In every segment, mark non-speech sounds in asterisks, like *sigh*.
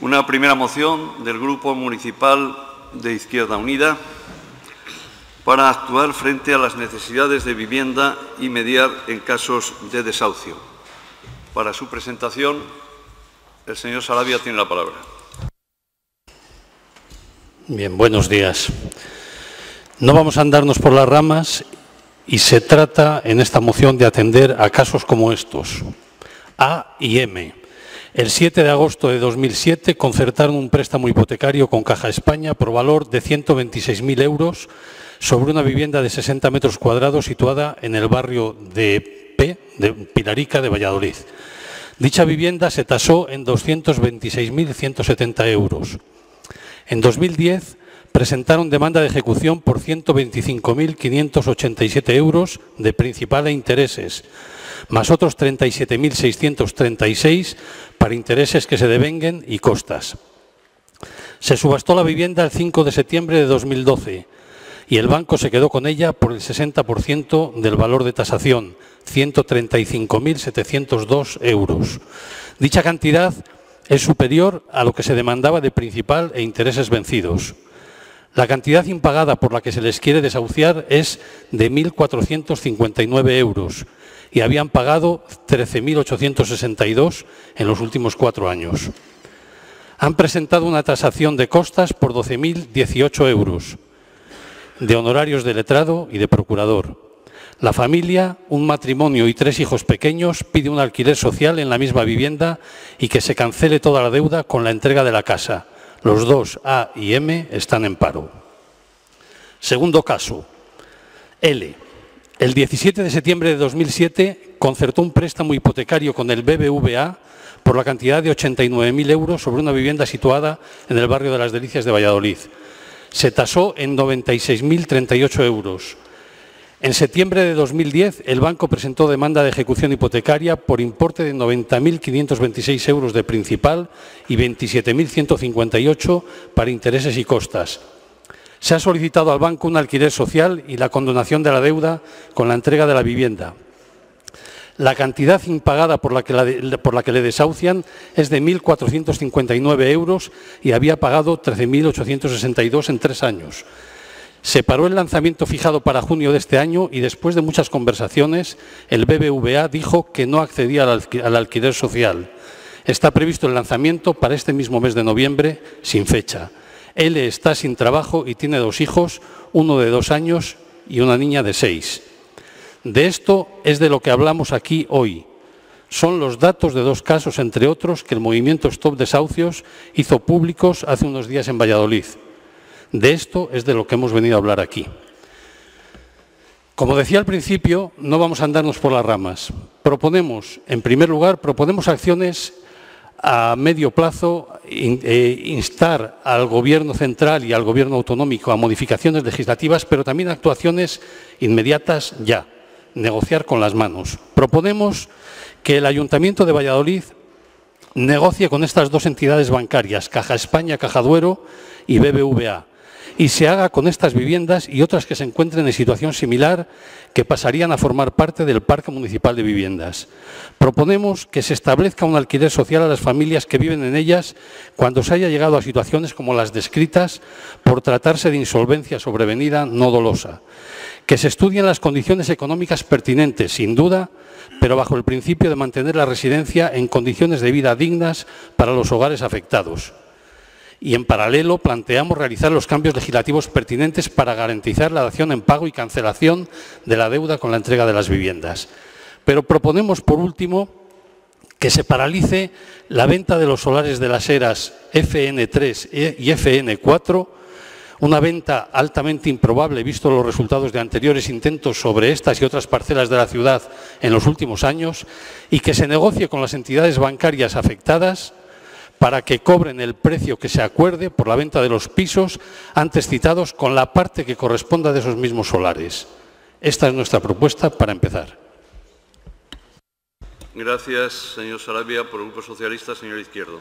Una primera moción del Grupo Municipal de Izquierda Unida para actuar frente a las necesidades de vivienda y mediar en casos de desahucio. Para su presentación, el señor Sarabia tiene la palabra. Bien, buenos días. No vamos a andarnos por las ramas y se trata en esta moción de atender a casos como estos. A y M. El 7 de agosto de 2007 concertaron un préstamo hipotecario con Caja España por valor de 126.000 euros sobre una vivienda de 60 metros cuadrados situada en el barrio de P, de Pilarica, de Valladolid. Dicha vivienda se tasó en 226.170 euros. En 2010 presentaron demanda de ejecución por 125.587 euros de principal e intereses, más otros 37.636 para intereses que se devenguen y costas. Se subastó la vivienda el 5 de septiembre de 2012 y el banco se quedó con ella por el 60% del valor de tasación, 135.702 euros. Dicha cantidad es superior a lo que se demandaba de principal e intereses vencidos. La cantidad impagada por la que se les quiere desahuciar es de 1.459 euros y habían pagado 13.862 en los últimos cuatro años. Han presentado una tasación de costas por 12.018 euros, de honorarios de letrado y de procurador. La familia, un matrimonio y tres hijos pequeños pide un alquiler social en la misma vivienda y que se cancele toda la deuda con la entrega de la casa. Los dos, A y M, están en paro. Segundo caso, L. El 17 de septiembre de 2007 concertó un préstamo hipotecario con el BBVA por la cantidad de 89.000 euros sobre una vivienda situada en el barrio de las Delicias de Valladolid. Se tasó en 96.038 euros. En septiembre de 2010, el banco presentó demanda de ejecución hipotecaria por importe de 90.526 euros de principal y 27.158 para intereses y costas. Se ha solicitado al banco un alquiler social y la condonación de la deuda con la entrega de la vivienda. La cantidad impagada por la que, por la que le desahucian es de 1.459 euros y había pagado 13.862 en tres años. Se paró el lanzamiento fijado para junio de este año y después de muchas conversaciones, el BBVA dijo que no accedía al alquiler social. Está previsto el lanzamiento para este mismo mes de noviembre, sin fecha. Él está sin trabajo y tiene dos hijos, uno de dos años y una niña de seis. De esto es de lo que hablamos aquí hoy. Son los datos de dos casos, entre otros, que el movimiento Stop Desahucios hizo públicos hace unos días en Valladolid. De esto es de lo que hemos venido a hablar aquí. Como decía al principio, no vamos a andarnos por las ramas. Proponemos, en primer lugar, proponemos acciones a medio plazo, eh, instar al Gobierno central y al Gobierno autonómico a modificaciones legislativas, pero también actuaciones inmediatas ya, negociar con las manos. Proponemos que el Ayuntamiento de Valladolid negocie con estas dos entidades bancarias, Caja España, Caja Duero y BBVA, y se haga con estas viviendas y otras que se encuentren en situación similar que pasarían a formar parte del Parque Municipal de Viviendas. Proponemos que se establezca un alquiler social a las familias que viven en ellas cuando se haya llegado a situaciones como las descritas por tratarse de insolvencia sobrevenida no dolosa. Que se estudien las condiciones económicas pertinentes, sin duda, pero bajo el principio de mantener la residencia en condiciones de vida dignas para los hogares afectados y en paralelo planteamos realizar los cambios legislativos pertinentes para garantizar la dación en pago y cancelación de la deuda con la entrega de las viviendas. Pero proponemos, por último, que se paralice la venta de los solares de las eras FN3 y FN4, una venta altamente improbable visto los resultados de anteriores intentos sobre estas y otras parcelas de la ciudad en los últimos años, y que se negocie con las entidades bancarias afectadas para que cobren el precio que se acuerde por la venta de los pisos antes citados con la parte que corresponda de esos mismos solares. Esta es nuestra propuesta para empezar. Gracias, señor Sarabia. Por el Grupo Socialista, señor Izquierdo.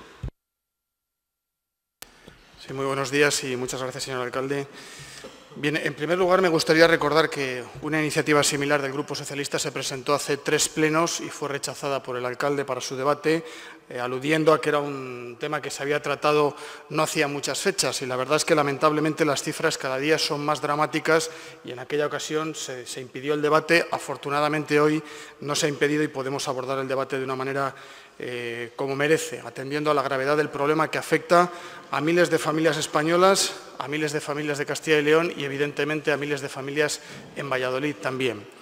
Sí, muy buenos días y muchas gracias, señor alcalde. Bien, en primer lugar me gustaría recordar que una iniciativa similar del Grupo Socialista se presentó hace tres plenos y fue rechazada por el alcalde para su debate eh, aludiendo a que era un tema que se había tratado no hacía muchas fechas y la verdad es que lamentablemente las cifras cada día son más dramáticas y en aquella ocasión se, impidió el debate. Afortunadamente hoy no se ha impedido y podemos abordar el debate de una manera eh, como merece, atendiendo a la gravedad del problema que afecta a miles de familias españolas, a miles de familias de Castilla y León y evidentemente a miles de familias en Valladolid también.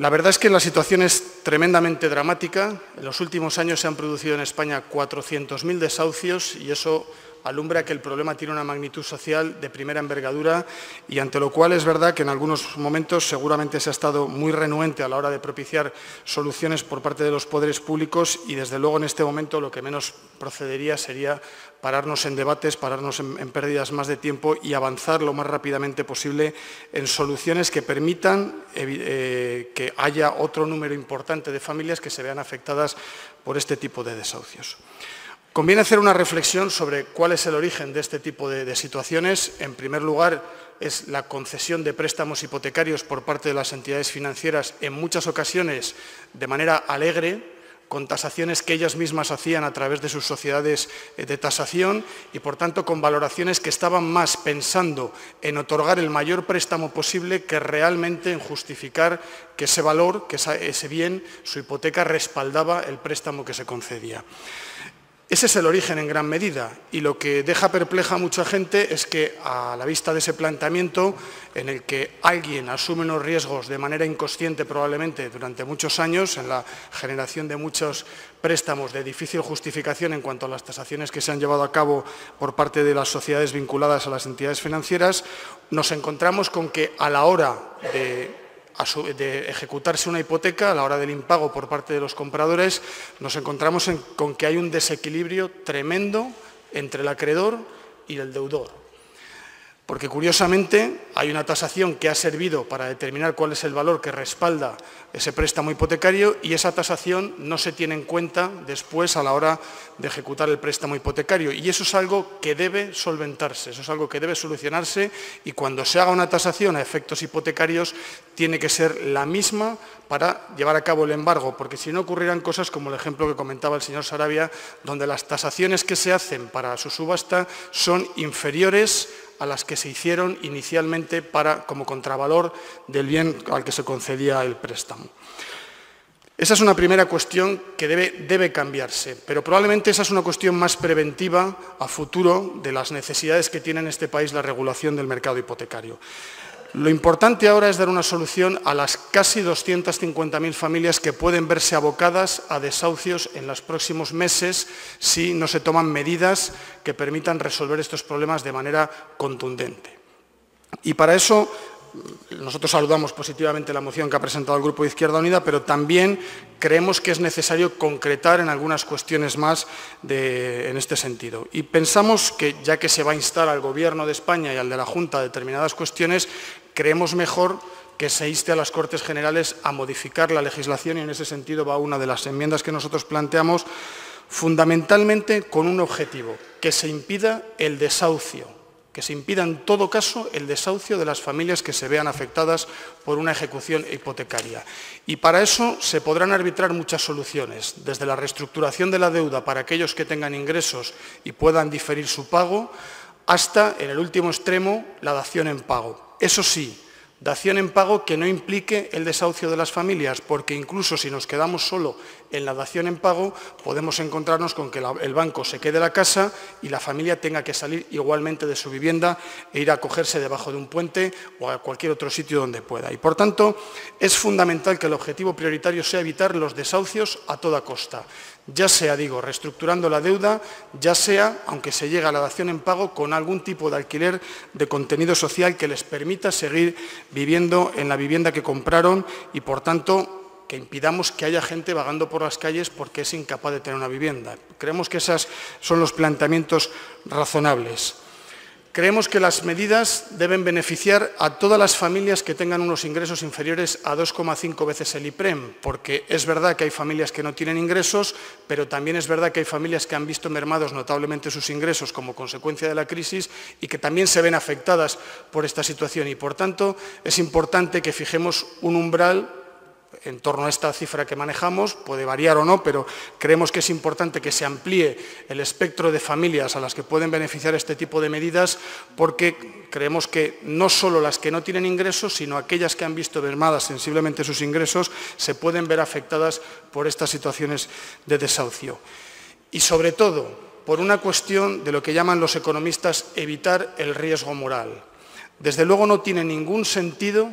La verdad es que la situación es tremendamente dramática. En los últimos años se han producido en España 400.000 desahucios y eso alumbra que el problema tiene una magnitud social de primera envergadura y ante lo cual es verdad que en algunos momentos seguramente se ha estado muy renuente a la hora de propiciar soluciones por parte de los poderes públicos y desde luego en este momento lo que menos procedería sería pararnos en debates, pararnos en, pérdidas más de tiempo y avanzar lo más rápidamente posible en soluciones que permitan eh, que haya otro número importante de familias que se vean afectadas por este tipo de desahucios. Conviene hacer una reflexión sobre cuál es el origen de este tipo de, situaciones. En primer lugar, es la concesión de préstamos hipotecarios por parte de las entidades financieras, en muchas ocasiones de manera alegre, con tasaciones que ellas mismas hacían a través de sus sociedades eh, de tasación y, por tanto, con valoraciones que estaban más pensando en otorgar el mayor préstamo posible que realmente en justificar que ese valor, que ese bien, su hipoteca respaldaba el préstamo que se concedía. Ese es el origen en gran medida y lo que deja perpleja a mucha gente es que a la vista de ese planteamiento en el que alguien asume unos riesgos de manera inconsciente probablemente durante muchos años en la generación de muchos préstamos de difícil justificación en cuanto a las tasaciones que se han llevado a cabo por parte de las sociedades vinculadas a las entidades financieras, nos encontramos con que a la hora de de ejecutarse una hipoteca a la hora del impago por parte de los compradores, nos encontramos con que hay un desequilibrio tremendo entre el acreedor y el deudor porque curiosamente hay una tasación que ha servido para determinar cuál es el valor que respalda ese préstamo hipotecario y esa tasación no se tiene en cuenta después a la hora de ejecutar el préstamo hipotecario. Y eso es algo que debe solventarse, eso es algo que debe solucionarse y cuando se haga una tasación a efectos hipotecarios tiene que ser la misma para llevar a cabo el embargo, porque si no ocurrirán cosas como el ejemplo que comentaba el señor Sarabia, donde las tasaciones que se hacen para su subasta son inferiores a las que se hicieron inicialmente para, como contravalor del bien al que se concedía el préstamo. Esa es una primera cuestión que debe, debe, cambiarse, pero probablemente esa es una cuestión más preventiva a futuro de las necesidades que tiene en este país la regulación del mercado hipotecario. Lo importante ahora es dar una solución a las casi 250.000 familias que pueden verse abocadas a desahucios en los próximos meses si no se toman medidas que permitan resolver estos problemas de manera contundente. Y para eso nosotros saludamos positivamente la moción que ha presentado el Grupo de Izquierda Unida, pero también creemos que es necesario concretar en algunas cuestiones más en este sentido. Y pensamos que, ya que se va a instar al Gobierno de España y al de la Junta a determinadas cuestiones, creemos mejor que se inste a las Cortes Generales a modificar la legislación y en ese sentido va una de las enmiendas que nosotros planteamos, fundamentalmente con un objetivo, que se impida el desahucio que se impida en todo caso el desahucio de las familias que se vean afectadas por una ejecución hipotecaria. Y para eso se podrán arbitrar muchas soluciones, desde la reestructuración de la deuda para aquellos que tengan ingresos y puedan diferir su pago, hasta, en el último extremo, la dación en pago. Eso sí, dación en pago que no implique el desahucio de las familias, porque incluso si nos quedamos solo en la dación en pago, podemos encontrarnos con que el banco se quede la casa y la familia tenga que salir igualmente de su vivienda e ir a cogerse debajo de un puente o a cualquier otro sitio donde pueda. Y por tanto, es fundamental que el objetivo prioritario sea evitar los desahucios a toda costa ya sea, digo, reestructurando la deuda, ya sea, aunque se llegue a la dación en pago, con algún tipo de alquiler de contenido social que les permita seguir viviendo en la vivienda que compraron y, por tanto, que impidamos que haya gente vagando por las calles porque es incapaz de tener una vivienda. Creemos que esos son los planteamientos razonables. Creemos que las medidas deben beneficiar a todas las familias que tengan unos ingresos inferiores a 2,5 veces el IPREM, porque es verdad que hay familias que no tienen ingresos, pero también es verdad que hay familias que han visto mermados notablemente sus ingresos como consecuencia de la crisis y que también se ven afectadas por esta situación. Y, por tanto, es importante que fijemos un umbral en torno a esta cifra que manejamos, puede variar o no, pero creemos que es importante que se amplíe el espectro de familias a las que pueden beneficiar este tipo de medidas, porque creemos que no solo las que no tienen ingresos, sino aquellas que han visto mermadas sensiblemente sus ingresos, se pueden ver afectadas por estas situaciones de desahucio. Y sobre todo, por una cuestión de lo que llaman los economistas evitar el riesgo moral. Desde luego no tiene ningún sentido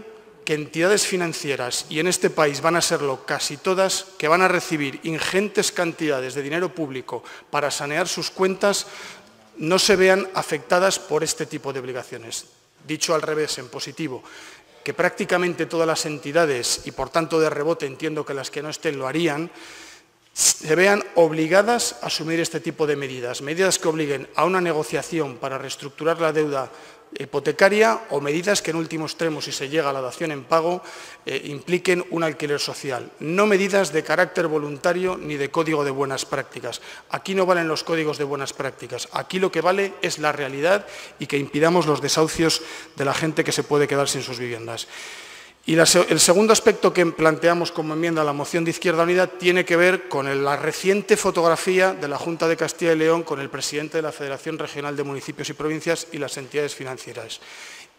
que entidades financieras, y en este país van a serlo casi todas, que van a recibir ingentes cantidades de dinero público para sanear sus cuentas, no se vean afectadas por este tipo de obligaciones. Dicho al revés, en positivo, que prácticamente todas las entidades, y por tanto de rebote entiendo que las que no estén lo harían, se vean obligadas a asumir este tipo de medidas, medidas que obliguen a una negociación para reestructurar la deuda hipotecaria o medidas que en último extremo, si se llega a la dación en pago, eh, impliquen un alquiler social. No medidas de carácter voluntario ni de código de buenas prácticas. Aquí no valen los códigos de buenas prácticas. Aquí lo que vale es la realidad y que impidamos los desahucios de la gente que se puede quedar sin sus viviendas. Y el segundo aspecto que planteamos como enmienda a la moción de Izquierda Unida tiene que ver con la reciente fotografía de la Junta de Castilla y León con el presidente de la Federación Regional de Municipios y Provincias y las entidades financieras.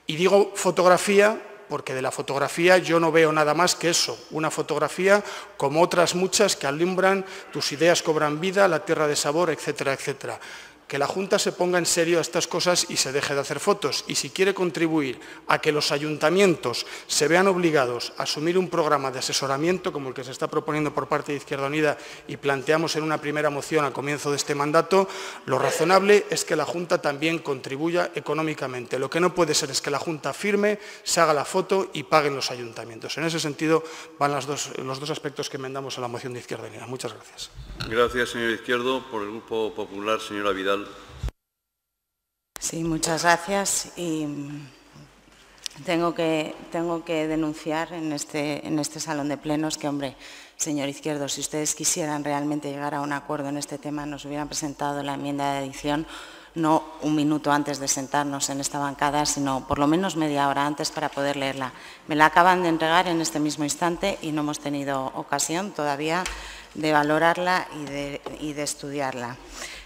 Y digo fotografía porque de la fotografía yo no veo nada más que eso, una fotografía como otras muchas que alumbran, tus ideas cobran vida, la tierra de sabor, etcétera, etcétera que la Junta se ponga en serio a estas cosas y se deje de hacer fotos. Y si quiere contribuir a que los ayuntamientos se vean obligados a asumir un programa de asesoramiento como el que se está proponiendo por parte de Izquierda Unida y planteamos en una primera moción al comienzo de este mandato, lo razonable es que la Junta también contribuya económicamente. Lo que no puede ser es que la Junta firme, se haga la foto y paguen los ayuntamientos. En ese sentido van los dos aspectos que enmendamos a la moción de Izquierda Unida. Muchas gracias. Gracias, señor Izquierdo. Por el Grupo Popular, señora Vidal. Sí, muchas gracias. Y tengo que, tengo que denunciar en este, en este salón de plenos que, hombre, señor Izquierdo, si ustedes quisieran realmente llegar a un acuerdo en este tema, nos hubieran presentado la enmienda de edición no un minuto antes de sentarnos en esta bancada, sino por lo menos media hora antes para poder leerla. Me la acaban de entregar en este mismo instante y no hemos tenido ocasión todavía de valorarla y de, y de estudiarla.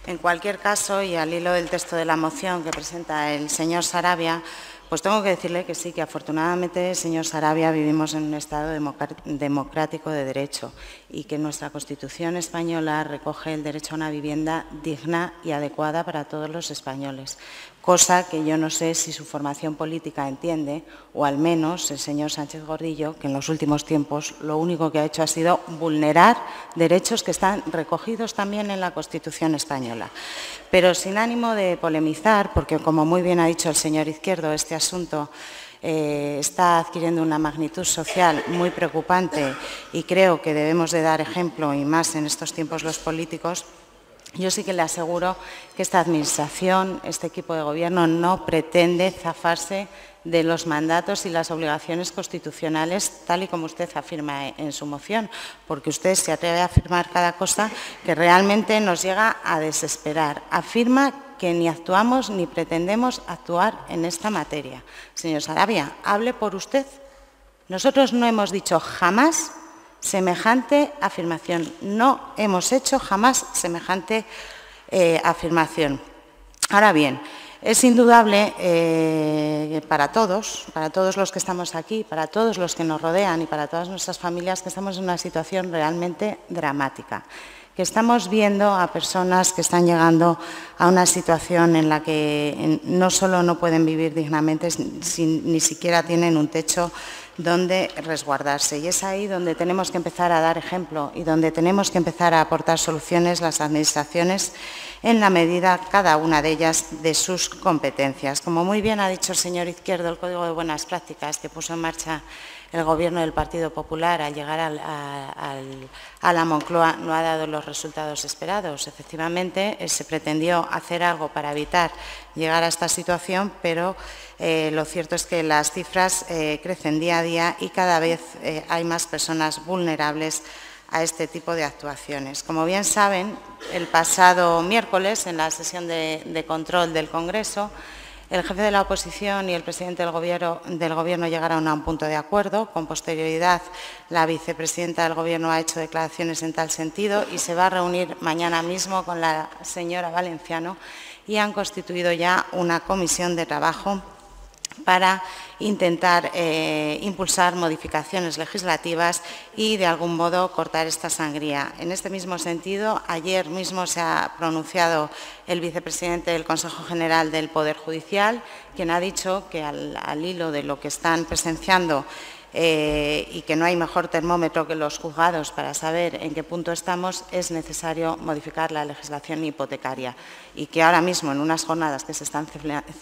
En cualquier caso, y al hilo del texto de la moción que presenta el señor Sarabia, pues tengo que decirle que sí, que afortunadamente, señor Sarabia, vivimos en un Estado democrático de derecho y que nuestra Constitución española recoge el derecho a una vivienda digna y adecuada para todos los españoles cosa que yo no sé si su formación política entiende, o al menos el señor Sánchez Gordillo, que en los últimos tiempos lo único que ha hecho ha sido vulnerar derechos que están recogidos también en la Constitución española. Pero sin ánimo de polemizar, porque como muy bien ha dicho el señor Izquierdo, este asunto eh, está adquiriendo una magnitud social muy preocupante y creo que debemos de dar ejemplo, y más en estos tiempos los políticos, yo sí que le aseguro que esta Administración, este equipo de Gobierno, no pretende zafarse de los mandatos y las obligaciones constitucionales, tal y como usted afirma en su moción, porque usted se atreve a afirmar cada cosa que realmente nos llega a desesperar. Afirma que ni actuamos ni pretendemos actuar en esta materia. Señor Sarabia, hable por usted. Nosotros no hemos dicho jamás semejante afirmación. No hemos hecho jamás semejante eh, afirmación. Ahora bien, es indudable eh, para todos, para todos los que estamos aquí, para todos los que nos rodean y para todas nuestras familias, que estamos en una situación realmente dramática que estamos viendo a personas que están llegando a una situación en la que no solo no pueden vivir dignamente, ni siquiera tienen un techo donde resguardarse. Y es ahí donde tenemos que empezar a dar ejemplo y donde tenemos que empezar a aportar soluciones las administraciones en la medida, cada una de ellas, de sus competencias. Como muy bien ha dicho el señor Izquierdo, el Código de Buenas Prácticas que puso en marcha el Gobierno del Partido Popular al llegar a la Moncloa no ha dado los resultados esperados. Efectivamente, eh, se pretendió hacer algo para evitar llegar a esta situación, pero eh, lo cierto es que las cifras eh, crecen día a día y cada vez hay más personas vulnerables a este tipo de actuaciones. Como bien saben, el pasado miércoles, en la sesión de control del Congreso, el jefe de la oposición y el presidente del Gobierno, llegaron a un punto de acuerdo. Con posterioridad, la vicepresidenta del Gobierno ha hecho declaraciones en tal sentido y se va a reunir mañana mismo con la señora Valenciano y han constituido ya una comisión de trabajo para intentar eh, impulsar modificaciones legislativas y, de algún modo, cortar esta sangría. En este mismo sentido, ayer mismo se ha pronunciado el vicepresidente del Consejo General del Poder Judicial, quien ha dicho que al hilo de lo que están presenciando eh, y que no hay mejor termómetro que los juzgados para saber en qué punto estamos, es necesario modificar la legislación hipotecaria y que ahora mismo en unas jornadas que se están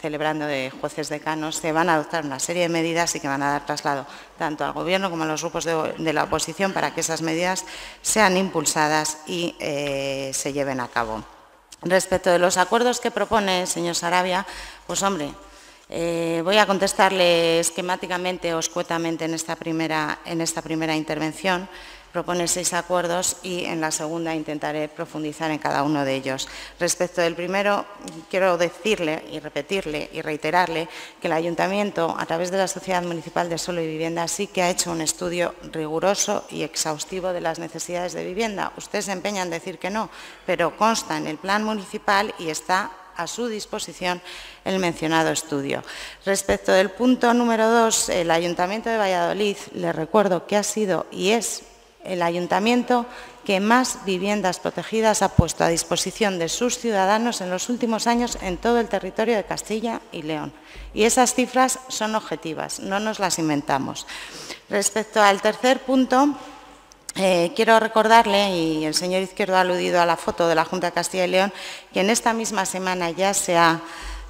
celebrando de jueces decanos se van a adoptar una serie de medidas y que van a dar traslado tanto al Gobierno como a los grupos de, la oposición para que esas medidas sean impulsadas y eh, se lleven a cabo. Respecto de los acuerdos que propone, señor Sarabia, pues hombre, eh, voy a contestarle esquemáticamente o escuetamente en esta, primera, en esta primera intervención. Propone seis acuerdos y en la segunda intentaré profundizar en cada uno de ellos. Respecto del primero, quiero decirle y repetirle y reiterarle que el Ayuntamiento, a través de la Sociedad Municipal de Suelo y Vivienda, sí que ha hecho un estudio riguroso y exhaustivo de las necesidades de vivienda. Usted se empeña en decir que no, pero consta en el plan municipal y está a su disposición el mencionado estudio. Respecto del punto número dos, el Ayuntamiento de Valladolid, le recuerdo que ha sido y es el ayuntamiento que más viviendas protegidas ha puesto a disposición de sus ciudadanos en los últimos años en todo el territorio de Castilla y León. Y esas cifras son objetivas, no nos las inventamos. Respecto al tercer punto, eh, quiero recordarle, y el señor Izquierdo ha aludido a la foto de la Junta de Castilla y León, que en esta misma semana ya se ha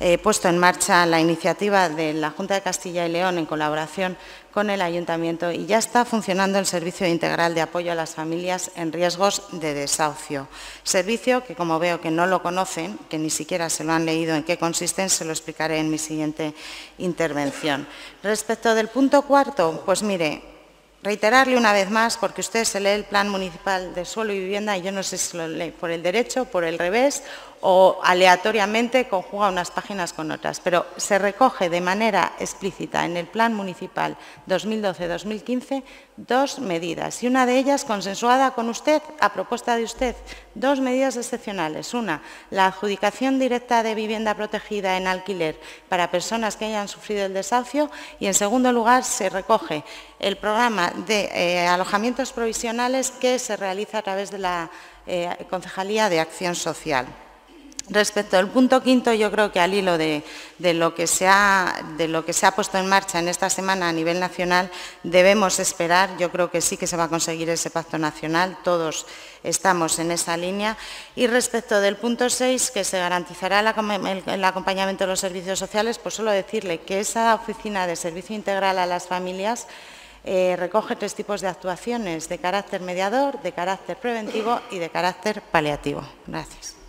eh, puesto en marcha la iniciativa de la Junta de Castilla y León en colaboración con el Ayuntamiento y ya está funcionando el Servicio Integral de Apoyo a las Familias en Riesgos de Desahucio. Servicio que, como veo que no lo conocen, que ni siquiera se lo han leído en qué consisten, se lo explicaré en mi siguiente intervención. Respecto del punto cuarto, pues mire, Reiterarle una vez más, porque usted se lee el Plan Municipal de Suelo y Vivienda y yo no sé si lo lee por el derecho, por el revés o aleatoriamente conjuga unas páginas con otras, pero se recoge de manera explícita en el Plan Municipal 2012-2015 dos medidas y una de ellas consensuada con usted a propuesta de usted, dos medidas excepcionales. Una, la adjudicación directa de vivienda protegida en alquiler para personas que hayan sufrido el desahucio y en segundo lugar se recoge el programa de eh, alojamientos provisionales que se realiza a través de la eh, Concejalía de Acción Social. Respecto al punto quinto, yo creo que al hilo de, lo que se ha, puesto en marcha en esta semana a nivel nacional, debemos esperar, yo creo que sí que se va a conseguir ese pacto nacional, todos estamos en esa línea. Y respecto del punto seis, que se garantizará el, acompañamiento de los servicios sociales, pues solo decirle que esa oficina de servicio integral a las familias eh, recoge tres tipos de actuaciones, de carácter mediador, de carácter preventivo y de carácter paliativo. Gracias.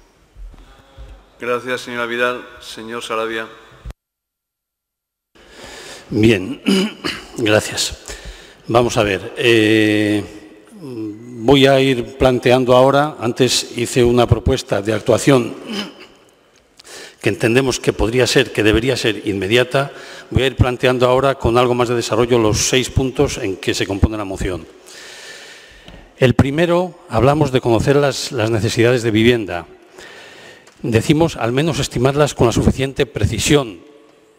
Gracias, señora Vidal. Señor Sarabia. Bien, *clears throat* gracias. Vamos a ver. Eh, voy a ir planteando ahora, antes hice una propuesta de actuación que entendemos que podría ser, que debería ser inmediata, voy a ir planteando ahora con algo más de desarrollo los seis puntos en que se compone la moción. El primero, hablamos de conocer las, las necesidades de vivienda decimos al menos estimarlas con la suficiente precisión.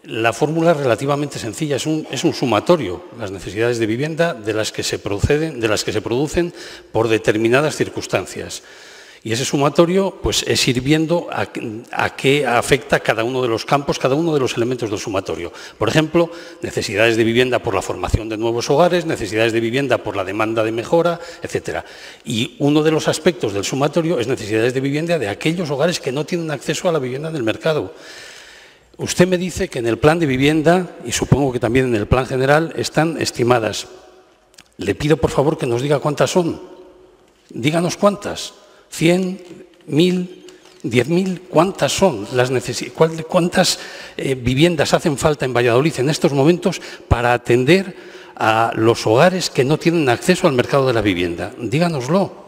La fórmula es relativamente sencilla, es un, sumatorio, las necesidades de vivienda de las, que se de las que se producen por determinadas circunstancias. Y ese sumatorio pues, es ir viendo a, qué afecta cada uno de los campos, cada uno de los elementos del sumatorio. Por ejemplo, necesidades de vivienda por la formación de nuevos hogares, necesidades de vivienda por la demanda de mejora, etc. Y uno de los aspectos del sumatorio es necesidades de vivienda de aquellos hogares que no tienen acceso a la vivienda del mercado. Usted me dice que en el plan de vivienda, y supongo que también en el plan general, están estimadas. Le pido por favor que nos diga cuántas son. Díganos cuántas. ¿100? ¿1000? ¿10.000? ¿Cuántas son las? ¿Cuántas eh, viviendas hacen falta en Valladolid en estos momentos para atender a los hogares que no tienen acceso al mercado de la vivienda? Díganoslo.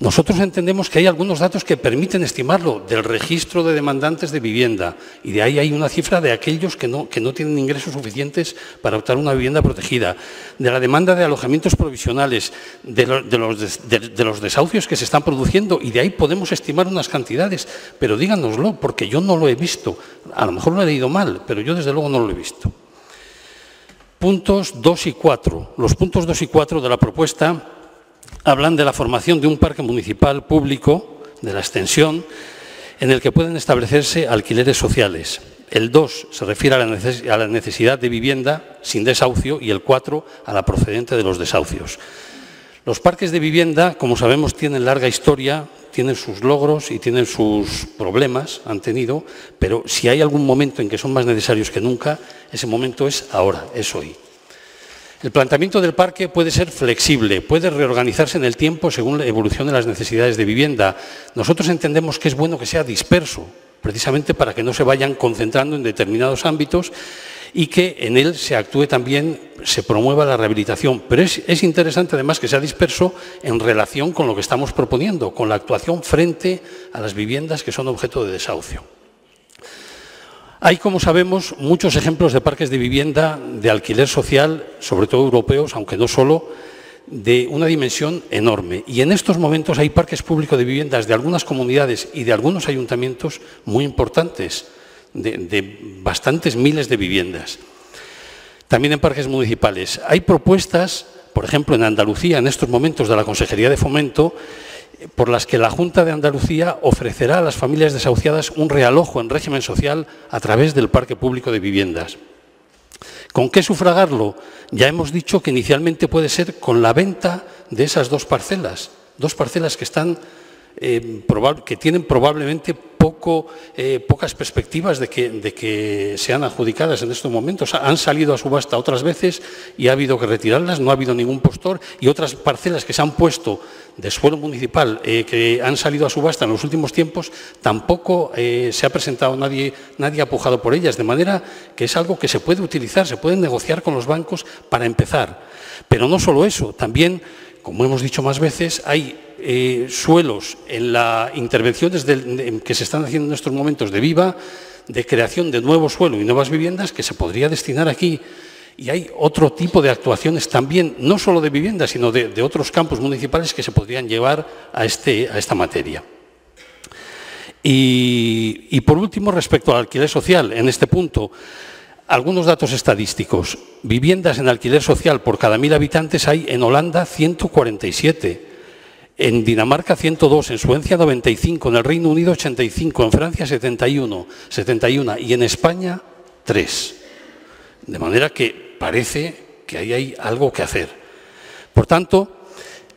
Nosotros entendemos que hay algunos datos que permiten estimarlo del registro de demandantes de vivienda y de ahí hay una cifra de aquellos que no, que no tienen ingresos suficientes para optar una vivienda protegida, de la demanda de alojamientos provisionales, de, los, de los desahucios que se están produciendo y de ahí podemos estimar unas cantidades, pero díganoslo porque yo no lo he visto. A lo mejor lo he leído mal, pero yo desde luego no lo he visto. Puntos 2 y 4. Los puntos 2 y 4 de la propuesta hablan de la formación de un parque municipal público, de la extensión, en el que pueden establecerse alquileres sociales. El 2 se refiere a la necesidad de vivienda sin desahucio y el 4 a la procedente de los desahucios. Los parques de vivienda, como sabemos, tienen larga historia, tienen sus logros y tienen sus problemas, han tenido, pero si hay algún momento en que son más necesarios que nunca, ese momento es ahora, es hoy. El planteamiento del parque puede ser flexible, puede reorganizarse en el tiempo según la evolución de las necesidades de vivienda. Nosotros entendemos que es bueno que sea disperso, precisamente para que no se vayan concentrando en determinados ámbitos y que en él se actúe también, se promueva la rehabilitación. Pero es, es, interesante además que sea disperso en relación con lo que estamos proponiendo, con la actuación frente a las viviendas que son objeto de desahucio. Hay, como sabemos, muchos ejemplos de parques de vivienda de alquiler social, sobre todo europeos, aunque no solo, de una dimensión enorme. Y en estos momentos hay parques públicos de viviendas de algunas comunidades y de algunos ayuntamientos muy importantes, de, bastantes miles de viviendas. También en parques municipales. Hay propuestas, por ejemplo, en Andalucía, en estos momentos de la Consejería de Fomento, por las que la Junta de Andalucía ofrecerá a las familias desahuciadas un realojo en régimen social a través del Parque Público de Viviendas. ¿Con qué sufragarlo? Ya hemos dicho que inicialmente puede ser con la venta de esas dos parcelas, dos parcelas que eh, que tienen probablemente eh, pocas perspectivas de que, sean adjudicadas en estos momentos. Han salido a subasta otras veces y ha habido que retirarlas, no ha habido ningún postor y otras parcelas que se han puesto de suelo municipal eh, que han salido a subasta en los últimos tiempos, tampoco se ha presentado nadie, nadie ha pujado por ellas, de manera que es algo que se puede utilizar, se puede negociar con los bancos para empezar. Pero no solo eso, también, como hemos dicho más veces, hay eh, suelos en las intervenciones que se están haciendo en estos momentos de viva, de creación de nuevo suelo y nuevas viviendas que se podría destinar aquí. Y hay otro tipo de actuaciones también, no solo de viviendas, sino de, otros campos municipales que se podrían llevar a, este, esta materia. Y, y, por último, respecto al alquiler social, en este punto, algunos datos estadísticos. Viviendas en alquiler social por cada mil habitantes hay en Holanda 147 en Dinamarca 102, en Suecia 95, en el Reino Unido 85, en Francia 71, 71 y en España 3. De manera que parece que ahí hay algo que hacer. Por tanto,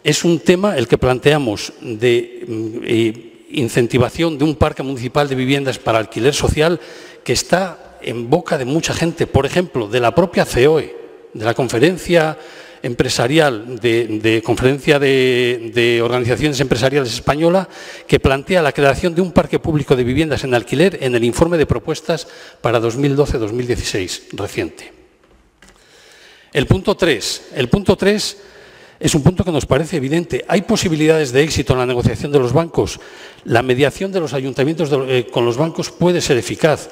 es un tema el que planteamos de mm, eh, incentivación de un parque municipal de viviendas para alquiler social que está en boca de mucha gente, por ejemplo, de la propia COE, de la conferencia empresarial de, Conferencia de, Organizaciones Empresariales Española que plantea la creación de un parque público de viviendas en alquiler en el informe de propuestas para 2012-2016 reciente. El punto 3. El punto 3 es un punto que nos parece evidente. ¿Hay posibilidades de éxito en la negociación de los bancos? La mediación de los ayuntamientos eh, con los bancos puede ser eficaz.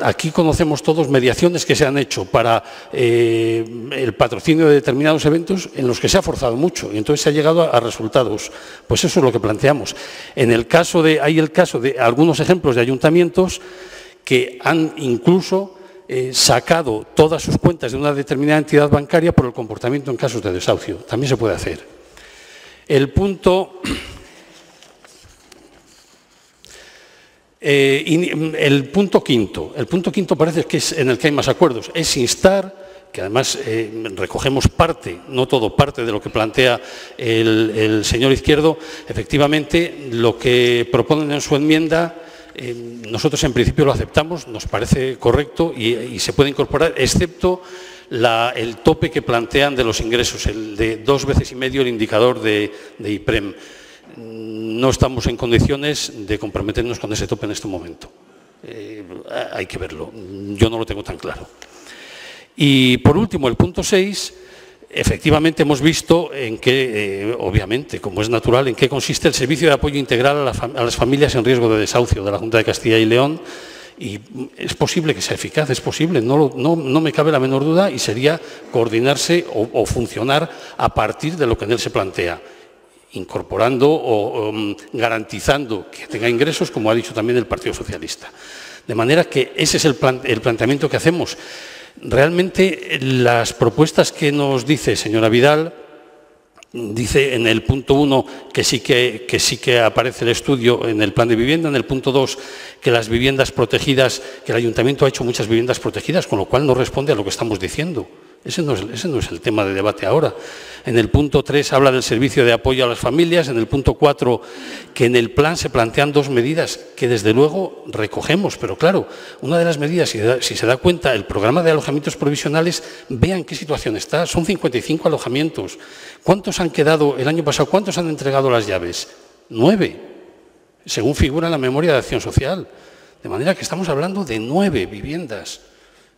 Aquí conocemos todos mediaciones que se han hecho para eh, el patrocinio de determinados eventos en los que se ha forzado mucho y entonces se ha llegado a, resultados. Pues eso es lo que planteamos. En el caso de, hay el caso de algunos ejemplos de ayuntamientos que han incluso eh, sacado todas sus cuentas de una determinada entidad bancaria por el comportamiento en casos de desahucio. También se puede hacer. El punto Eh, el punto quinto, el punto quinto parece que es en el que hay más acuerdos, es instar, que además eh, recogemos parte, no todo, parte de lo que plantea el, señor Izquierdo, efectivamente lo que proponen en su enmienda eh, nosotros en principio lo aceptamos, nos parece correcto y, se puede incorporar, excepto el tope que plantean de los ingresos, el de dos veces y medio el indicador de IPREM no estamos en condiciones de comprometernos con ese tope en este momento. Eh, hay que verlo. Yo no lo tengo tan claro. Y por último, el punto 6 Efectivamente, hemos visto en qué, eh, obviamente, como es natural, en qué consiste el servicio de apoyo integral a, las familias en riesgo de desahucio de la Junta de Castilla y León y es posible que sea eficaz, es posible, no, me cabe la menor duda y sería coordinarse o, funcionar a partir de lo que en él se plantea, incorporando o, mm, garantizando que tenga ingresos, como ha dicho también el Partido Socialista. De manera que ese es el planteamiento que hacemos. Realmente las propuestas que nos dice señora Vidal, dice en el punto 1 que sí que, que sí que aparece el estudio en el plan de vivienda, en el punto 2 que las viviendas protegidas, que el ayuntamiento ha hecho muchas viviendas protegidas, con lo cual no responde a lo que estamos diciendo. Ese no, es, el tema de debate ahora. En el punto 3 habla del servicio de apoyo a las familias, en el punto 4 que en el plan se plantean dos medidas que desde luego recogemos, pero claro, una de las medidas, si, se da cuenta, el programa de alojamientos provisionales, vean qué situación está, son 55 alojamientos. ¿Cuántos han quedado el año pasado? ¿Cuántos han entregado las llaves? Nueve, según figura en la memoria de acción social. De manera que estamos hablando de nueve viviendas.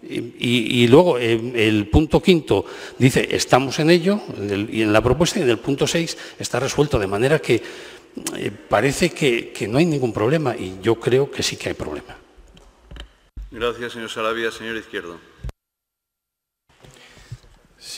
Y, luego el punto quinto dice estamos en ello y en la propuesta y en el punto seis está resuelto de manera que eh, parece que, no hay ningún problema y yo creo que sí que hay problema. Gracias, señor Sarabia. Señor Izquierdo.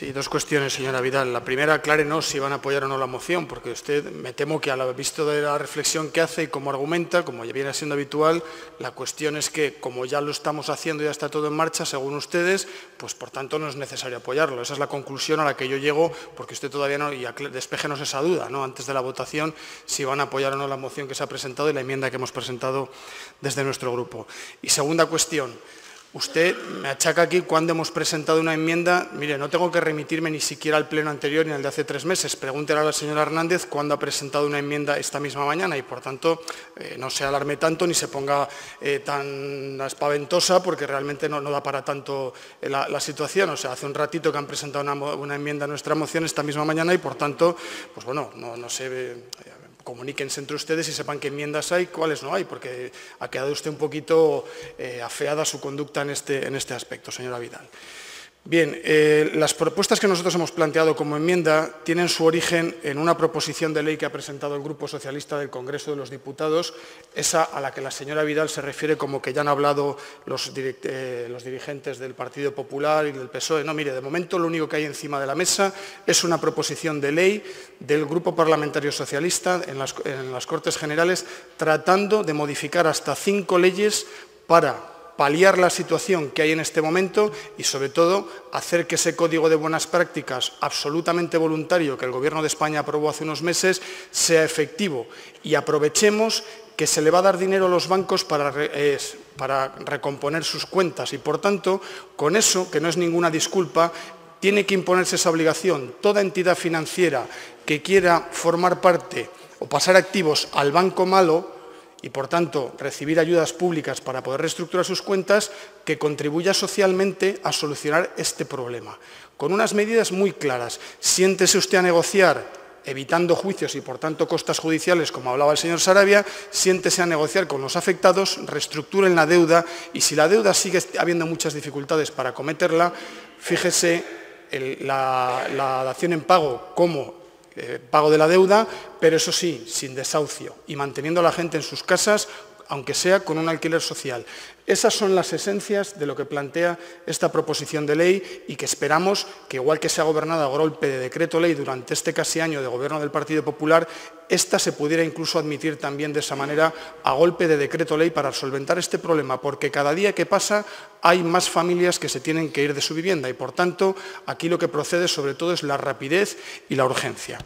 Sí, dos cuestiones, señora Vidal. La primera, aclárenos si van a apoyar o no la moción, porque usted, me temo que a la visto de la reflexión que hace y como argumenta, como ya viene siendo habitual, la cuestión es que, como ya lo estamos haciendo y ya está todo en marcha, según ustedes, pues por tanto no es necesario apoyarlo. Esa es la conclusión a la que yo llego, porque usted todavía no, y despejenos esa duda, ¿no? antes de la votación, si van a apoyar o no la moción que se ha presentado y la enmienda que hemos presentado desde nuestro grupo. Y segunda cuestión, Usted me achaca aquí cuando hemos presentado una enmienda. Mire, no tengo que remitirme ni siquiera al pleno anterior ni al de hace tres meses. Pregúntele a la señora Hernández cuándo ha presentado una enmienda esta misma mañana y, por tanto, eh, no se alarme tanto ni se ponga eh, tan espaventosa porque realmente no, da para tanto eh, la, situación. O sea, hace un ratito que han presentado una, enmienda a nuestra moción esta misma mañana y, por tanto, pues bueno, no, no sé comuníquense entre ustedes y sepan qué enmiendas hay, cuáles no hay, porque ha quedado usted un poquito eh, afeada su conducta en este, en este aspecto, señora Vidal. Bien, eh, las propuestas que nosotros hemos planteado como enmienda tienen su origen en una proposición de ley que ha presentado el Grupo Socialista del Congreso de los Diputados, esa a la que la señora Vidal se refiere como que ya han hablado los, eh, dirigentes del Partido Popular y del PSOE. No, mire, de momento lo único que hay encima de la mesa es una proposición de ley del Grupo Parlamentario Socialista en las Cortes Generales tratando de modificar hasta cinco leyes para paliar la situación que hay en este momento y, sobre todo, hacer que ese código de buenas prácticas absolutamente voluntario que el Gobierno de España aprobó hace unos meses sea efectivo y aprovechemos que se le va a dar dinero a los bancos para, para recomponer sus cuentas y, por tanto, con eso, que no es ninguna disculpa, tiene que imponerse esa obligación. Toda entidad financiera que quiera formar parte o pasar activos al banco malo y, por tanto, recibir ayudas públicas para poder reestructurar sus cuentas, que contribuya socialmente a solucionar este problema. Con unas medidas muy claras. Siéntese usted a negociar evitando juicios y, por tanto, costas judiciales, como hablaba el señor Sarabia, siéntese a negociar con los afectados, reestructuren la deuda y si la deuda sigue habiendo muchas dificultades para acometerla, fíjese la, la dación en pago como eh, pago de la deuda, pero eso sí, sin desahucio y manteniendo a la gente en sus casas, aunque sea con un alquiler social. Esas son las esencias de lo que plantea esta proposición de ley y que esperamos que, igual que se ha gobernado a golpe de decreto ley durante este casi año de gobierno del Partido Popular, esta se pudiera incluso admitir también de esa manera a golpe de decreto ley para solventar este problema, porque cada día que pasa hay más familias que se tienen que ir de su vivienda y, por tanto, aquí lo que procede sobre todo es la rapidez y la urgencia.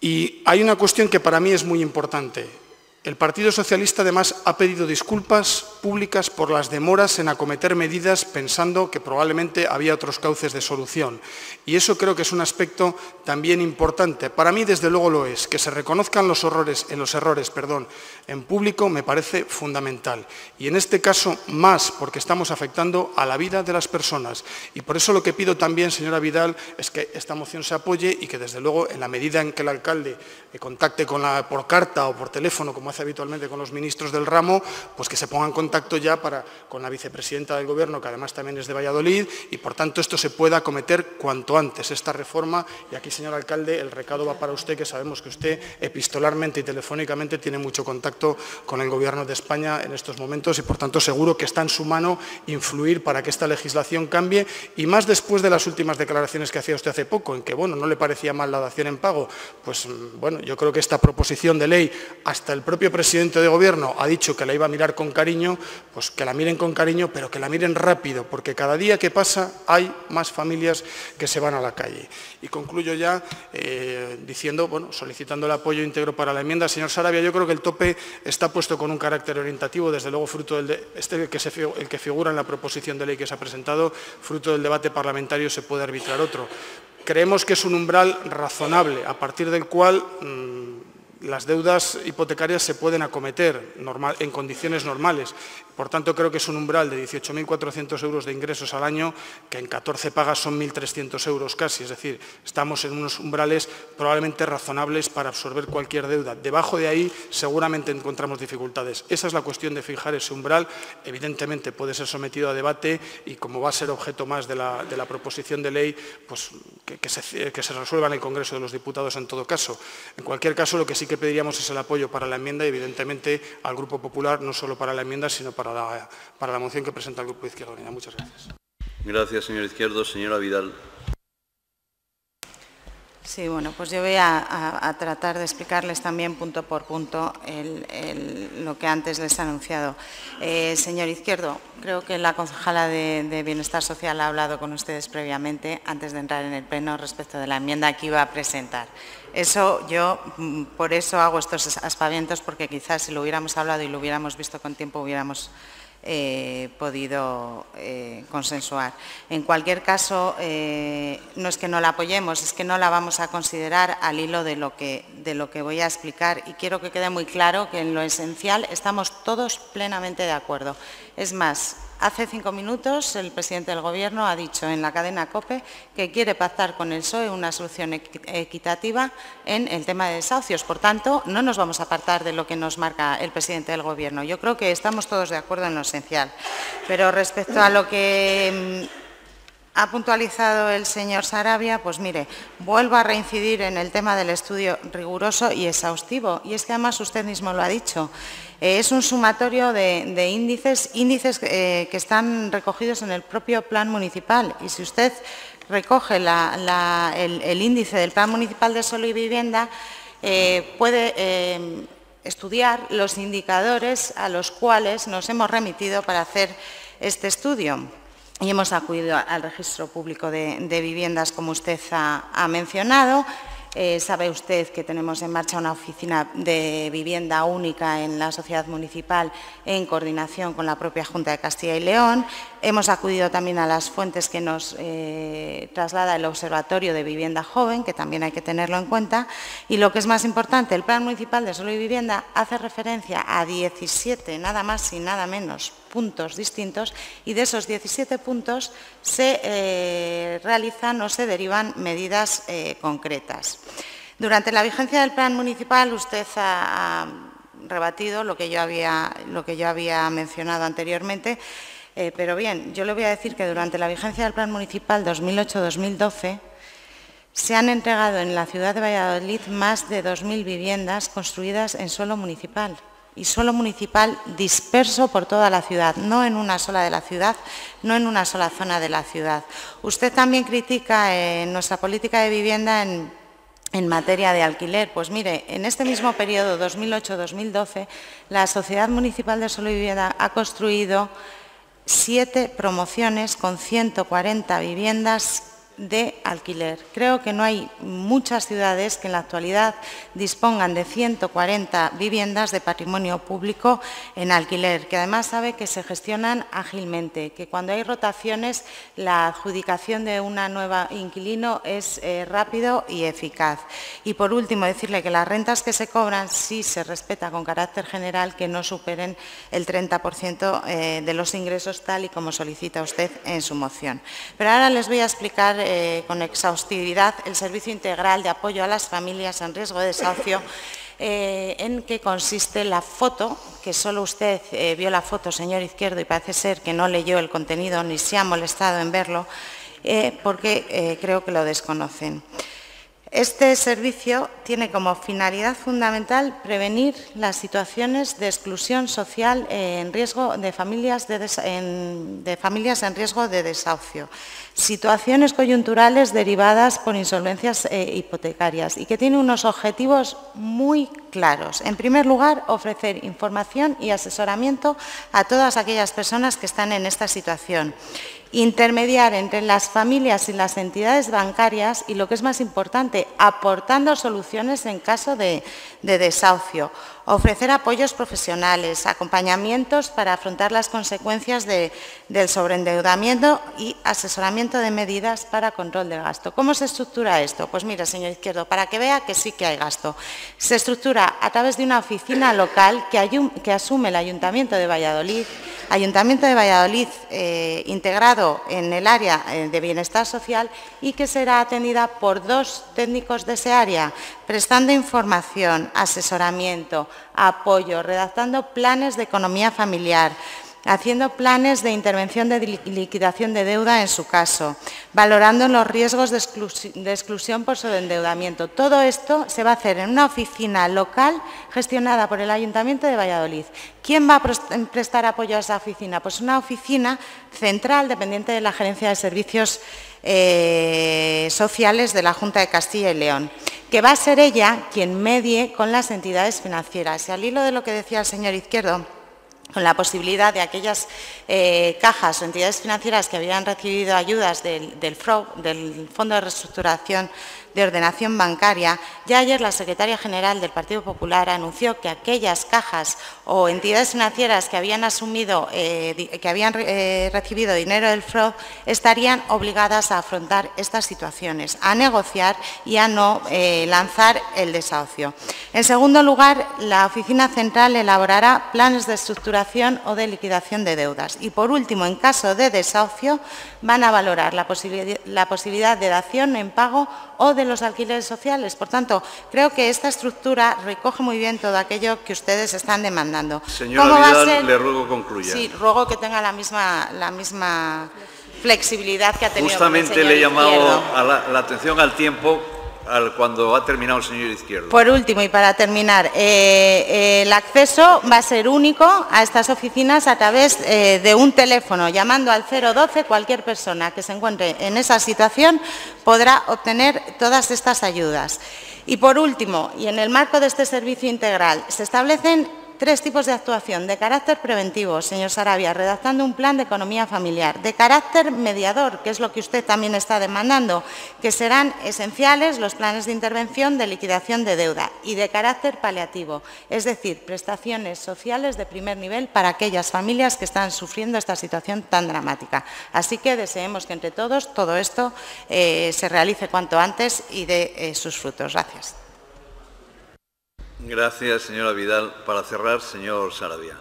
Y hay una cuestión que para mí es muy importante. El Partido Socialista, además, ha pedido disculpas públicas por las demoras en acometer medidas pensando que probablemente había otros cauces de solución. Y eso creo que es un aspecto también importante. Para mí, desde luego, lo es. Que se reconozcan los, horrores, en los errores perdón, en público me parece fundamental. Y en este caso, más, porque estamos afectando a la vida de las personas. Y por eso lo que pido también, señora Vidal, es que esta moción se apoye y que, desde luego, en la medida en que el alcalde contacte con la, por carta o por teléfono, como hace habitualmente con los ministros del ramo, pues que se pongan contacto ya para, con la vicepresidenta del Gobierno, que además también es de Valladolid, y por tanto esto se pueda acometer cuanto antes, esta reforma. Y aquí, señor alcalde, el recado va para usted, que sabemos que usted epistolarmente y telefónicamente tiene mucho contacto con el Gobierno de España en estos momentos y por tanto seguro que está en su mano influir para que esta legislación cambie y más después de las últimas declaraciones que hacía usted hace poco, en que bueno, no le parecía mal la dación en pago, pues bueno, yo creo que esta proposición de ley, hasta el propio presidente de Gobierno ha dicho que la iba a mirar con cariño, pues que la miren con cariño, pero que la miren rápido, porque cada día que pasa hay más familias que se van a la calle. Y concluyo ya eh, diciendo, bueno, solicitando el apoyo íntegro para la enmienda. Señor Sarabia, yo creo que el tope está puesto con un carácter orientativo, desde luego fruto del este que, el que figura en la proposición de ley que se ha presentado, fruto del debate parlamentario se puede arbitrar otro. Creemos que es un umbral razonable, a partir del cual mm, las deudas hipotecarias se pueden acometer en condiciones normales por tanto, creo que es un umbral de 18.400 euros de ingresos al año, que en 14 pagas son 1.300 euros casi. Es decir, estamos en unos umbrales probablemente razonables para absorber cualquier deuda. Debajo de ahí seguramente encontramos dificultades. Esa es la cuestión de fijar ese umbral. Evidentemente puede ser sometido a debate y como va a ser objeto más de la, proposición de ley, pues que, se, resuelva en el Congreso de los Diputados en todo caso. En cualquier caso, lo que sí que pediríamos es el apoyo para la enmienda y evidentemente al Grupo Popular, no solo para la enmienda, sino para para la, para la moción que presenta el Grupo de Izquierda Unida. Muchas gracias. Gracias, señor Izquierdo. Señora Vidal. Sí, bueno, pues yo voy a, tratar de explicarles también punto por punto lo que antes les he anunciado. Eh, señor Izquierdo, creo que la concejala de, Bienestar Social ha hablado con ustedes previamente, antes de entrar en el pleno, respecto de la enmienda que iba a presentar. Eso yo, mm, por eso hago estos aspavientos, porque quizás si lo hubiéramos hablado y lo hubiéramos visto con tiempo, hubiéramos eh, podido eh, consensuar. En cualquier caso, eh, no es que no la apoyemos, es que no la vamos a considerar al hilo de lo, que, de lo que voy a explicar. Y quiero que quede muy claro que en lo esencial estamos todos plenamente de acuerdo. Es más, Hace cinco minutos el presidente del Gobierno ha dicho en la cadena COPE que quiere pactar con el PSOE una solución equitativa en el tema de desahucios. Por tanto, no nos vamos a apartar de lo que nos marca el presidente del Gobierno. Yo creo que estamos todos de acuerdo en lo esencial. Pero respecto a lo que mm, ha puntualizado el señor Sarabia, pues mire, vuelvo a reincidir en el tema del estudio riguroso y exhaustivo. Y es que además usted mismo lo ha dicho. Eh, es un sumatorio de, índices, índices eh, que están recogidos en el propio plan municipal. Y si usted recoge el, índice del plan municipal de suelo y vivienda, eh, puede estudiar los indicadores a los cuales nos hemos remitido para hacer este estudio. Y hemos acudido al registro público de, viviendas, como usted ha mencionado, eh, sabe usted que tenemos en marcha una oficina de vivienda única en la sociedad municipal en coordinación con la propia Junta de Castilla y León. Hemos acudido también a las fuentes que nos eh, traslada el Observatorio de Vivienda Joven, que también hay que tenerlo en cuenta. Y lo que es más importante, el Plan Municipal de Suelo y Vivienda hace referencia a 17, nada más y nada menos, puntos distintos y de esos 17 puntos se eh, realizan o se derivan medidas eh, concretas. Durante la vigencia del plan municipal usted ha, rebatido lo que yo había, lo que yo había mencionado anteriormente eh, pero bien, yo le voy a decir que durante la vigencia del Plan Municipal 2008-2012 se han entregado en la ciudad de Valladolid más de 2.000 viviendas construidas en suelo municipal y suelo municipal disperso por toda la ciudad, no en una sola de la ciudad, no en una sola zona de la ciudad. Usted también critica eh, nuestra política de vivienda en, materia de alquiler. Pues mire, en este mismo periodo 2008-2012, la Sociedad Municipal de Suelo y Vivienda ha construido siete promociones con 140 viviendas de alquiler. Creo que no hay muchas ciudades que en la actualidad dispongan de 140 viviendas de patrimonio público en alquiler, que además sabe que se gestionan ágilmente, que cuando hay rotaciones la adjudicación de una nueva inquilino es eh, rápido y eficaz. Y por último, decirle que las rentas que se cobran sí se respeta con carácter general que no superen el 30% eh, de los ingresos tal y como solicita usted en su moción. Pero ahora les voy a explicar eh, con exhaustividad el servicio integral de apoyo a las familias en riesgo de desahucio eh, en qué consiste la foto, que solo usted eh, vio la foto, señor Izquierdo, y parece ser que no leyó el contenido ni se ha molestado en verlo, porque creo que lo desconocen. Este servicio tiene como finalidad fundamental prevenir las situaciones de exclusión social en riesgo de familias, de familias en riesgo de desahucio situaciones coyunturales derivadas por insolvencias eh, hipotecarias y que tiene unos objetivos muy claros. En primer lugar, ofrecer información y asesoramiento a todas aquellas personas que están en esta situación intermediar entre las familias y las entidades bancarias y, lo que es más importante, aportando soluciones en caso de, desahucio, ofrecer apoyos profesionales, acompañamientos para afrontar las consecuencias del sobreendeudamiento y asesoramiento de medidas para control del gasto. ¿Cómo se estructura esto? Pues mira, señor Izquierdo, para que vea que sí que hay gasto. Se estructura a través de una oficina local que, asume el Ayuntamiento de Valladolid, Ayuntamiento de Valladolid eh, integrado en el área eh, de bienestar social y que será atendida por dos técnicos de ese área, prestando información, asesoramiento, apoyo, redactando planes de economía familiar, haciendo planes de intervención de liquidación de deuda en su caso, valorando los riesgos de, exclusión por sobreendeudamiento. Todo esto se va a hacer en una oficina local gestionada por el Ayuntamiento de Valladolid. ¿Quién va a prestar apoyo a esa oficina? Pues una oficina central dependiente de la Gerencia de Servicios eh, Sociales de la Junta de Castilla y León que va a ser ella quien medie con las entidades financieras. Y al hilo de lo que decía el señor Izquierdo, con la posibilidad de aquellas eh, cajas o entidades financieras que habían recibido ayudas del, Fondo de Reestructuración de Ordenación Bancaria, ya ayer la secretaria general del Partido Popular anunció que aquellas cajas o entidades financieras que habían asumido, eh, que habían eh, recibido dinero del FROB estarían obligadas a afrontar estas situaciones, a negociar y a no eh, lanzar el desahucio. En segundo lugar, la Oficina Central elaborará planes de estructuración o de liquidación de deudas. Y por último, en caso de desahucio, van a valorar la, la posibilidad de dación en pago o de los alquileres sociales. Por tanto, creo que esta estructura recoge muy bien todo aquello que ustedes están demandando. Señora Vidal, le ruego concluya. Sí, ruego que tenga la misma, la misma flexibilidad que ha tenido Justamente le he llamado la atención al tiempo cuando ha terminado el señor Izquierdo. Por último, y para terminar, eh, eh, el acceso va a ser único a estas oficinas a través eh, de un teléfono. Llamando al 012, cualquier persona que se encuentre en esa situación podrá obtener todas estas ayudas. Y por último, y en el marco de este servicio integral, se establecen Tres tipos de actuación. De carácter preventivo, señor Sarabia, redactando un plan de economía familiar. De carácter mediador, que es lo que usted también está demandando, que serán esenciales los planes de intervención de liquidación de deuda. Y de carácter paliativo, es decir, prestaciones sociales de primer nivel para aquellas familias que están sufriendo esta situación tan dramática. Así que deseemos que entre todos todo esto eh, se realice cuanto antes y dé eh, sus frutos. Gracias. Gracias, señora Vidal. Para cerrar, señor Saravia.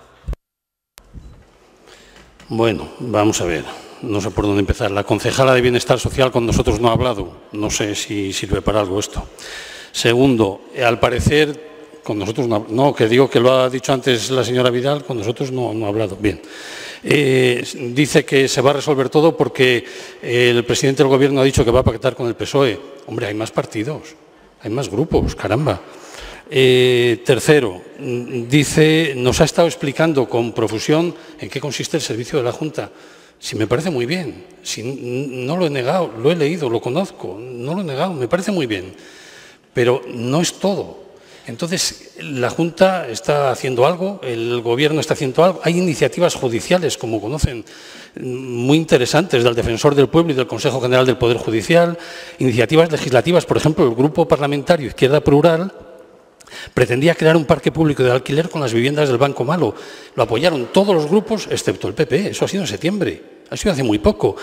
Bueno, vamos a ver. No sé por dónde empezar. La concejala de Bienestar Social con nosotros no ha hablado. No sé si sirve para algo esto. Segundo, al parecer, con nosotros no, no que digo que lo ha dicho antes la señora Vidal, con nosotros no, ha hablado. Bien. Eh, dice que se va a resolver todo porque el presidente del Gobierno ha dicho que va a pactar con el PSOE. Hombre, hay más partidos, hay más grupos, caramba. Eh, tercero, dice, nos ha estado explicando con profusión en qué consiste el servicio de la Junta. Si me parece muy bien, no lo he negado, lo he leído, lo conozco, no lo he negado, me parece muy bien, pero no es todo. Entonces, la Junta está haciendo algo, el Gobierno está haciendo algo, hay iniciativas judiciales, como conocen, muy interesantes del Defensor del Pueblo y del Consejo General del Poder Judicial, iniciativas legislativas, por ejemplo, el Grupo Parlamentario Izquierda Plural, Pretendía crear un parque público de alquiler con las viviendas del Banco Malo. Lo apoyaron todos los grupos, excepto el PP. Eso ha sido en septiembre. Ha sido hace muy poco.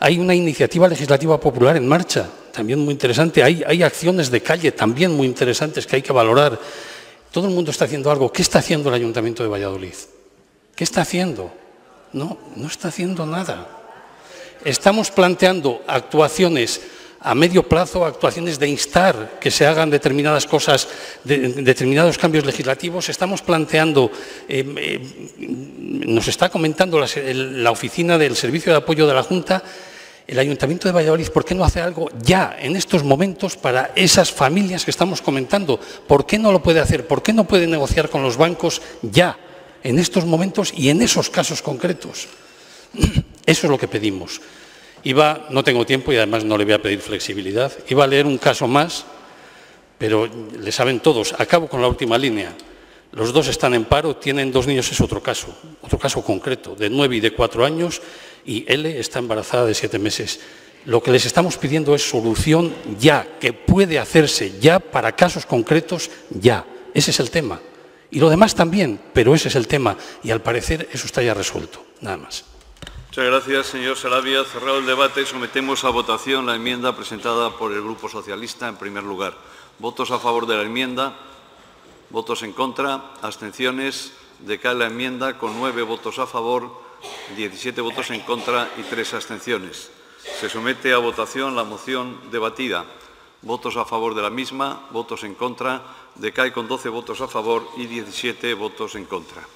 Hay una iniciativa legislativa popular en marcha, también muy interesante. Hay, hay acciones de calle también muy interesantes que hay que valorar. Todo el mundo está haciendo algo. ¿Qué está haciendo el Ayuntamiento de Valladolid? ¿Qué está haciendo? No, no está haciendo nada. Estamos planteando actuaciones a medio plazo actuaciones de instar que se hagan determinadas cosas, determinados cambios legislativos. Estamos planteando, em, em, nos está comentando la, oficina del Servicio de Apoyo de la Junta, el Ayuntamiento de Valladolid, ¿por qué no hace algo ya, en estos momentos, para esas familias que estamos comentando? ¿Por qué no lo puede hacer? ¿Por qué no puede negociar con los bancos ya, en estos momentos y en esos casos concretos? *clears throat* Eso es lo que pedimos. Iba, no tengo tiempo y además no le voy a pedir flexibilidad, iba a leer un caso más, pero le saben todos. Acabo con la última línea. Los dos están en paro, tienen dos niños, es otro caso, otro caso concreto, de nueve y de cuatro años, y L está embarazada de siete meses. Lo que les estamos pidiendo es solución ya, que puede hacerse ya para casos concretos ya. Ese es el tema. Y lo demás también, pero ese es el tema. Y al parecer eso está ya resuelto. Nada más. Muchas gracias, señor Sarabia. Cerrado el debate, sometemos a votación la enmienda presentada por el Grupo Socialista en primer lugar. ¿Votos a favor de la enmienda? ¿Votos en contra? ¿Abstenciones? Decae la enmienda con nueve votos a favor, 17 votos en contra y tres abstenciones. Se somete a votación la moción debatida. Votos a favor de la misma, votos en contra, decae con 12 votos a favor y 17 votos en contra.